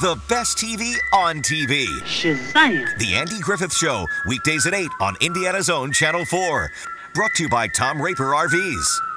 The best TV on TV. Shazam! The Andy Griffith Show, weekdays at 8 on Indiana's own Channel 4. Brought to you by Tom Raper RVs.